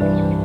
嗯